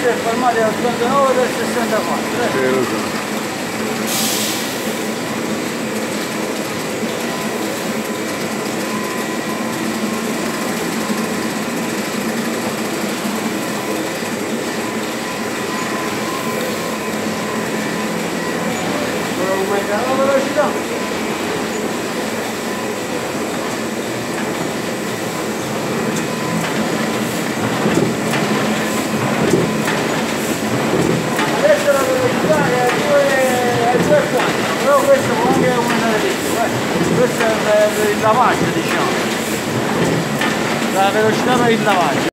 de reformare al Condonovo de 64. Certo. Obrigado, Marajidão. questo è eh. questo è per il lavaggio diciamo, la velocità per il lavaggio.